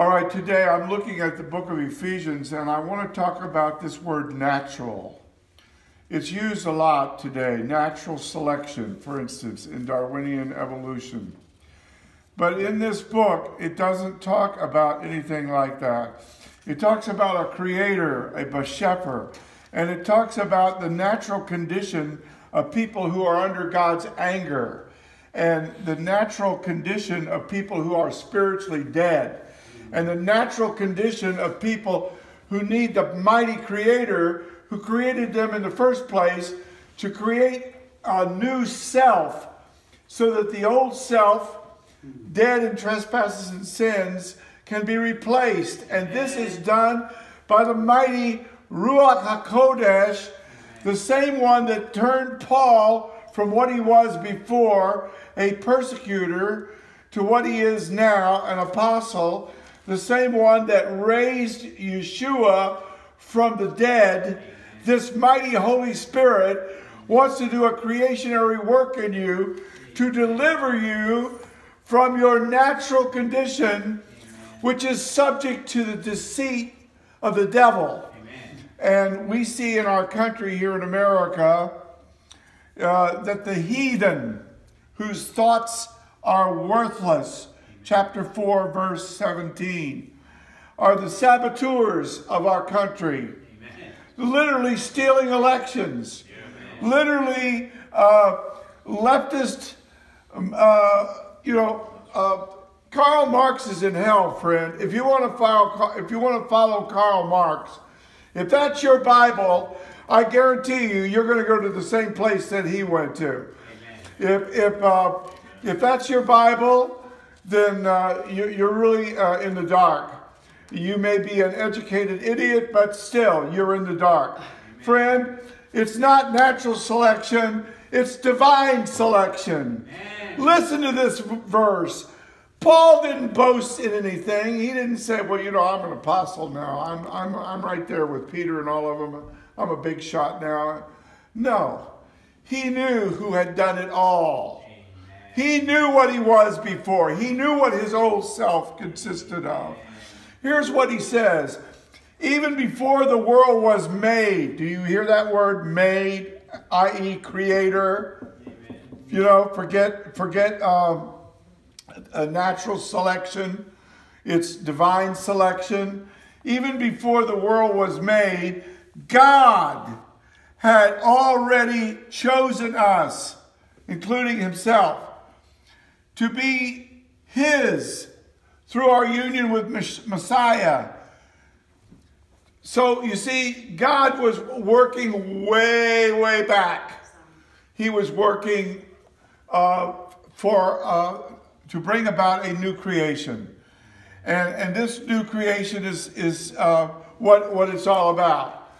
All right, today I'm looking at the book of Ephesians and I want to talk about this word natural. It's used a lot today, natural selection, for instance, in Darwinian evolution. But in this book, it doesn't talk about anything like that. It talks about a creator, a Bashefer, and it talks about the natural condition of people who are under God's anger and the natural condition of people who are spiritually dead and the natural condition of people who need the mighty creator who created them in the first place to create a new self so that the old self, dead in trespasses and sins, can be replaced. And this is done by the mighty Ruach HaKodesh, the same one that turned Paul from what he was before, a persecutor, to what he is now, an apostle, the same one that raised Yeshua from the dead, this mighty Holy Spirit wants to do a creationary work in you to deliver you from your natural condition, which is subject to the deceit of the devil. And we see in our country here in America uh, that the heathen, whose thoughts are worthless, chapter 4, verse 17, are the saboteurs of our country. Amen. Literally stealing elections. Amen. Literally uh, leftist, um, uh, you know, uh, Karl Marx is in hell, friend. If you want to follow, if you want to follow Karl Marx, if that's your Bible, I guarantee you, you're going to go to the same place that he went to. Amen. If if uh, if that's your Bible, then uh, you, are really uh, in the dark. You may be an educated idiot, but still, you're in the dark. Friend, it's not natural selection, it's divine selection. Listen to this verse. Paul didn't boast in anything. He didn't say, well, you know, I'm an apostle now. I'm, I'm, I'm right there with Peter and all of them. I'm a big shot now. No. He knew who had done it all. He knew what he was before. He knew what his old self consisted of. Here's what he says Even before the world was made, do you hear that word made, i.e., creator? You know, forget, forget um, a natural selection, it's divine selection. Even before the world was made, God had already chosen us, including himself to be His through our union with Messiah. So you see, God was working way, way back. He was working uh, for uh, to bring about a new creation, and and this new creation is is uh, what what it's all about.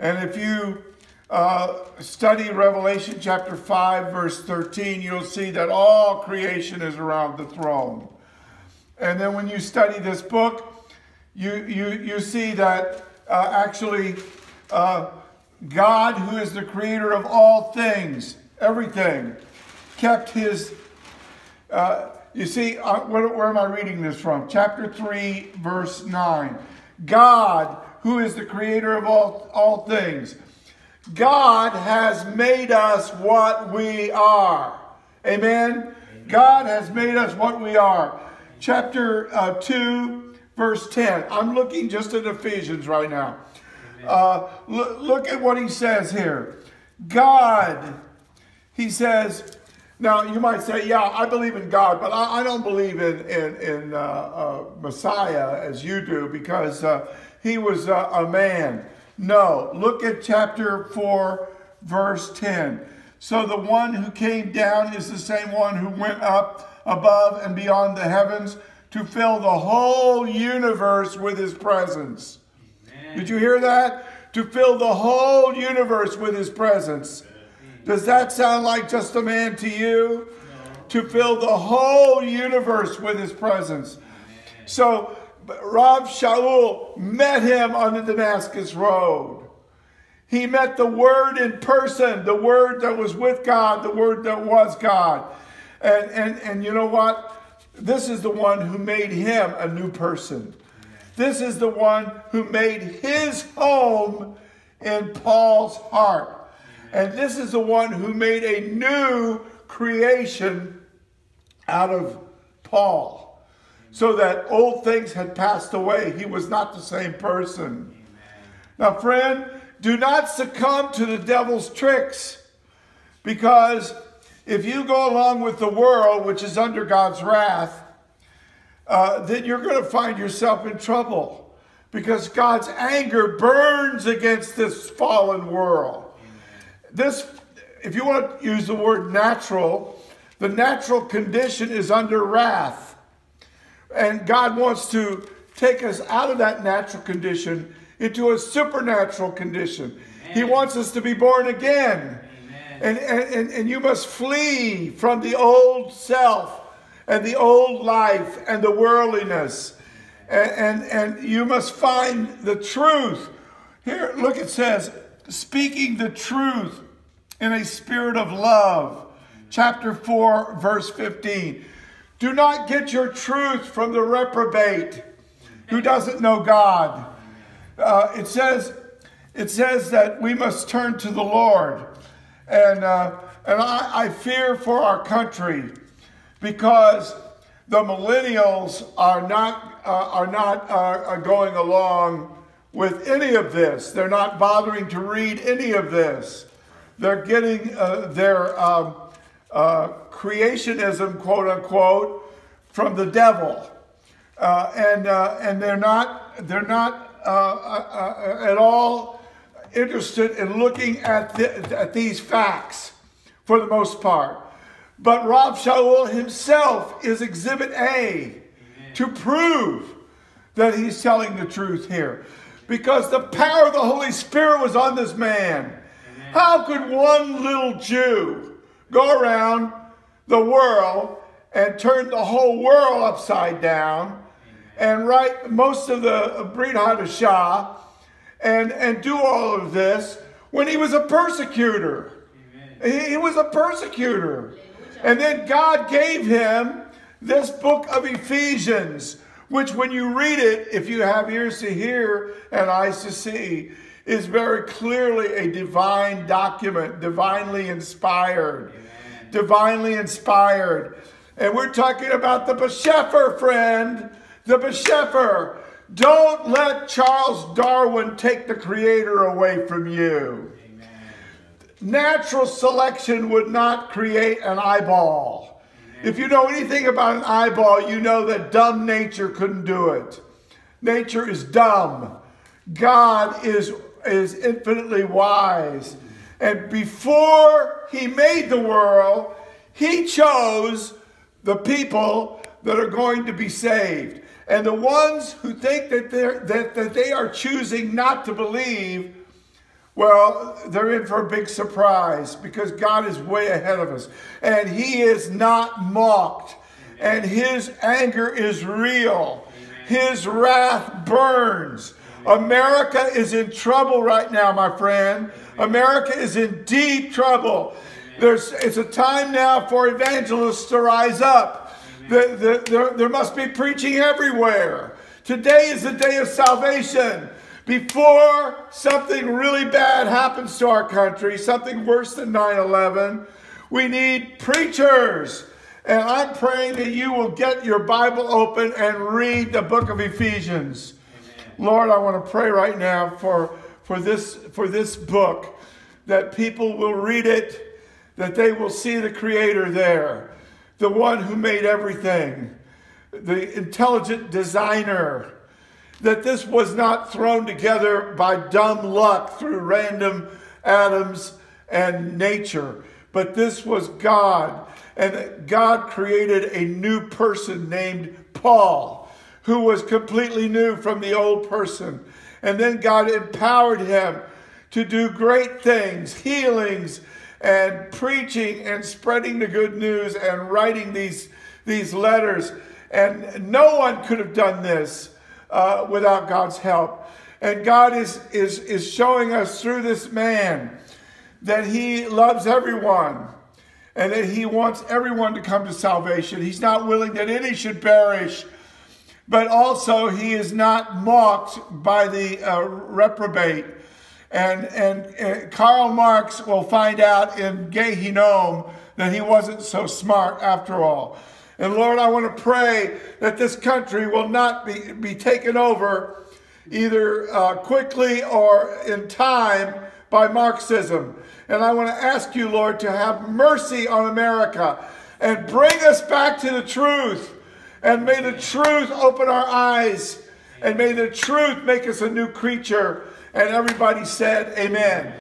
And if you uh, study Revelation chapter 5, verse 13, you'll see that all creation is around the throne. And then when you study this book, you, you, you see that uh, actually uh, God, who is the creator of all things, everything, kept his. Uh, you see, uh, where, where am I reading this from? Chapter 3, verse 9. God, who is the creator of all, all things, God has made us what we are. Amen? God has made us what we are. Chapter uh, 2, verse 10. I'm looking just at Ephesians right now. Uh, look, look at what he says here. God, he says, now you might say, yeah, I believe in God, but I, I don't believe in, in, in uh, uh Messiah as you do because uh, he was uh, a man. No, look at chapter 4, verse 10. So the one who came down is the same one who went up above and beyond the heavens to fill the whole universe with his presence. Amen. Did you hear that? To fill the whole universe with his presence. Does that sound like just a man to you? No. To fill the whole universe with his presence. Amen. So Rav Shaul met him on the Damascus Road. He met the Word in person, the Word that was with God, the Word that was God. And, and, and you know what? This is the one who made him a new person. This is the one who made his home in Paul's heart. And this is the one who made a new creation out of Paul. So that old things had passed away. He was not the same person. Now, friend, do not succumb to the devil's tricks because if you go along with the world, which is under God's wrath, uh, then you're going to find yourself in trouble because God's anger burns against this fallen world. This, if you want to use the word natural, the natural condition is under wrath. And God wants to take us out of that natural condition into a supernatural condition. Amen. He wants us to be born again. And, and, and you must flee from the old self and the old life and the worldliness. And, and, and you must find the truth. Here, look, it says, speaking the truth in a spirit of love. Chapter 4, verse 15. Do not get your truth from the reprobate who doesn't know God. Uh, it says, it says that we must turn to the Lord. And, uh, and I, I fear for our country because the millennials are not, uh, are not uh, going along with any of this. They're not bothering to read any of this. They're getting uh, their um, uh, creationism, quote unquote, from the devil. Uh, and, uh, and they're not, they're not at all interested in looking at, the, at these facts for the most part. But Rav Shaul himself is exhibit A Amen. to prove that he's telling the truth here. Because the power of the Holy Spirit was on this man. Amen. How could one little Jew go around the world and turn the whole world upside down and write most of the Brit Hadashah and, and do all of this when he was a persecutor? He, he was a persecutor. And then God gave him this book of Ephesians, which, when you read it, if you have ears to hear and eyes to see, is very clearly a divine document, divinely inspired. Amen. Divinely inspired. And we're talking about the Bashefer, friend. The Bashefer. Don't let Charles Darwin take the Creator away from you. Natural selection would not create an eyeball. If you know anything about an eyeball, you know that dumb nature couldn't do it. Nature is dumb. God is, is infinitely wise. And before he made the world, he chose the people that are going to be saved. And the ones who think that, they're, that, that they are choosing not to believe well, they're in for a big surprise because God is way ahead of us. And He is not mocked. And His anger is real. His wrath burns. America is in trouble right now, my friend. America is in deep trouble. There's, it's a time now for evangelists to rise up. The, the, there, there must be preaching everywhere. Today is the day of salvation before something really bad happens to our country, something worse than 9 11, we need preachers. And I'm praying that you will get your Bible open and read the book of Ephesians. Lord, I want to pray right now for, for, this, for this book that people will read it, that they will see the Creator there, the one who made everything, the intelligent designer that this was not thrown together by dumb luck through random atoms and nature, but this was God. And God created a new person named Paul, who was completely new from the old person. And then God empowered him to do great things, healings, and preaching and spreading the good news and writing these, these letters. And no one could have done this uh, without God's help. And God is, is, is showing us through this man that he loves everyone and that he wants everyone to come to salvation. He's not willing that any should perish, but also he is not mocked by the uh, reprobate. And, and, and Karl Marx will find out in Gehinnom that he wasn't so smart after all. And Lord, I want to pray that this country will not be, be taken over either uh, quickly or in time by Marxism. And I want to ask you, Lord, to have mercy on America and bring us back to the truth. And may the truth open our eyes. And may the truth make us a new creature. And everybody said, Amen.